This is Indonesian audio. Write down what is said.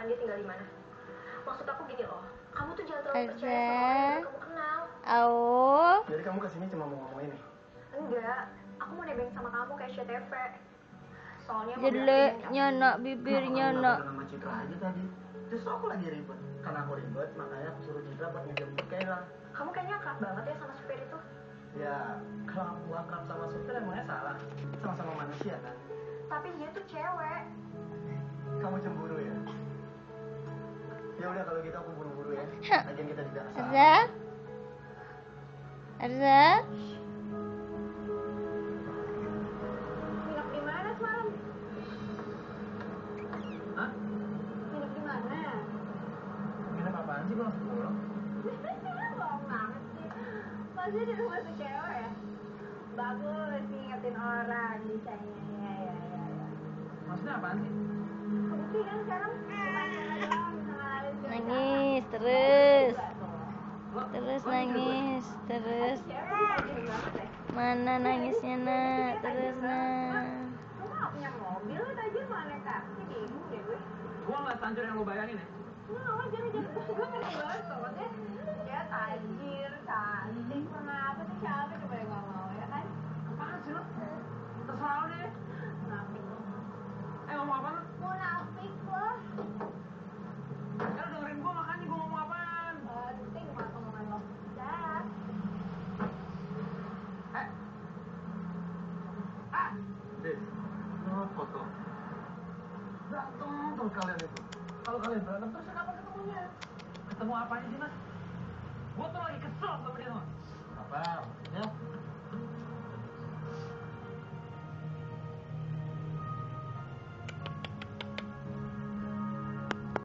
kapan dia tinggal di mana. Maksud aku gini loh, kamu tuh jangan terlalu percaya sama orang yang kamu kenal. Au. Jadi kamu ke sini cuma mau ngomong ini. Enggak, aku mau nebeng sama kamu kayak CTV. Soalnya mau Jeleknya nak bibirnya nak. sama Citra aja tadi. Justru aku lagi ribet. Karena aku ribet, makanya aku suruh Citra buat ngejemput Kayla. kamu. Kamu kayaknya akrab banget ya sama supir itu. Ya, kalau aku akrab sama supir emangnya salah. Sama-sama manusia kan. Tapi dia tuh cewek. Kamu cemburu ya? Udah kalau gitu aku buru-buru ya. Lagian kita di dalam Arza? Arza? Nginep di mana semalam? Hah? Nginep di mana? Nginep apaan sih kalau pulang? Bohong banget sih. Masih di rumah tuh cewek ya? Bagus, ngingetin orang bisanya. Ya, ya, ya, ya. Maksudnya apaan sih? Bukti kan sekarang ditanya doang sama Laris juga. Nangis terus. Juga tuh. Terus nangis. Terus. Cewek tuh gini banget ya. Mana nangisnya nak? Terus nak. Punya mobil, tadi naik taksi, bingung deh gue. Gua nggak tancur yang lo bayangin ya. Nah, jangan jangan gue ngerti banget soalnya ya tajir, cantik, sama apa sih siapa coba yang gak mau ya kan? Apaan sih lo? Terserah lo deh. Munafik lo. Eh ngomong apaan? lo? Munafik lo. Kan lo dengerin gua makanya gua ngomong apaan. Penting banget omongan lo. Dah. Eh. Ah. Deh. No foto. Berantem terus kalian itu. Kalau kalian berantem terus kapan ketemunya? Ketemu apanya sih mas? Gua tuh lagi kesel sama dia mas. Apa? Ya.